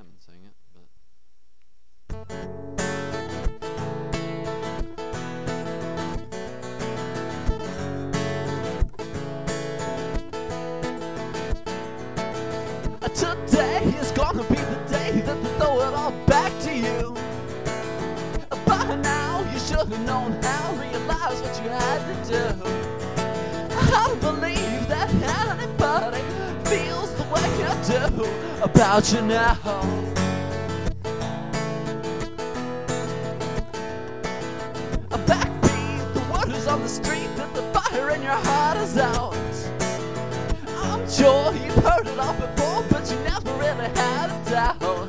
and sing it, but. Today is gonna be the day that they throw it all back to you. By now, you should have known how, realize what you had to do. I don't believe that anybody do about you now. A backbeat, the word is on the street that the fire in your heart is out. I'm sure you've heard it all before, but you never really had a doubt.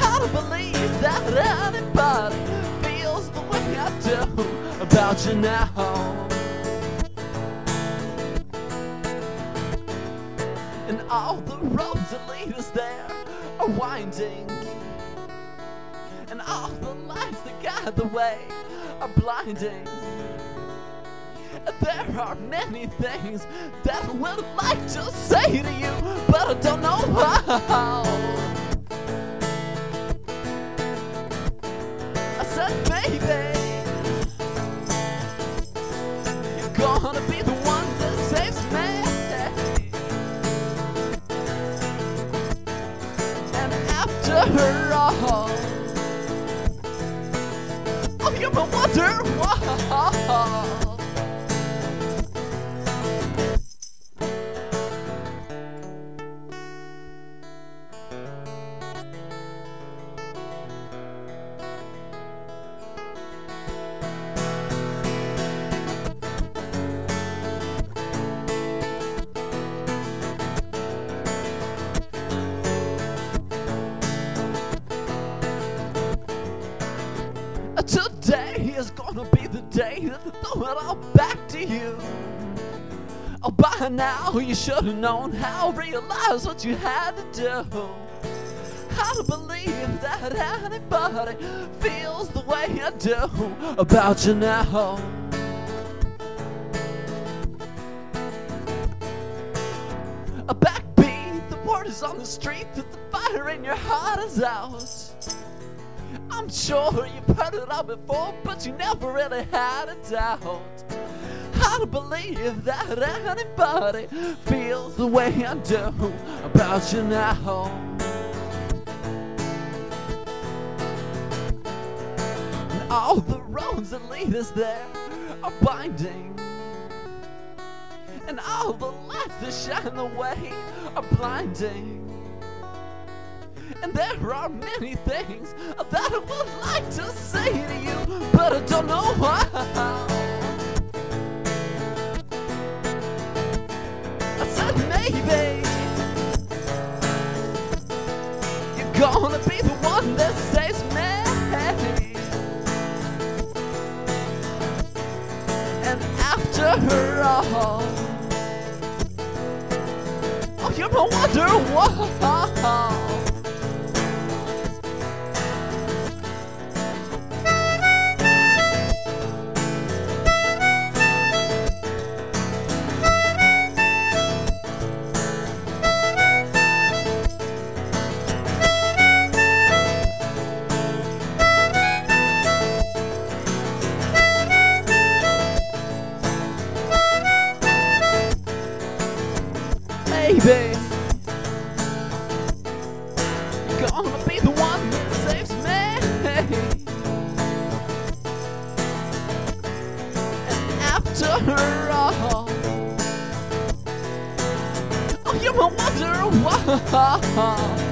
I don't believe that anybody feels the way I do about you now. All the roads that lead us there are winding. And all the lights that guide the way are blinding. There are many things that I would like to say to you, but I don't know how. I said, baby, you're gonna be gonna be the day that they throw it all back to you. Oh, by now you should have known how, to realize what you had to do. I don't believe that anybody feels the way I do about you now. A backbeat, the word is on the street that the fire in your heart is out. I'm sure you've heard it all before, but you never really had a doubt. I don't believe that anybody feels the way I do about you now. And all the roads that lead us there are binding. And all the lights that shine the way are blinding. And there are many things that I would like to say to you, but I don't know how. I said maybe you're gonna be the one that saves me. And after all, oh, you're my wonder wall. Gonna be the one that saves me. And after all, oh, you're my wonder wall.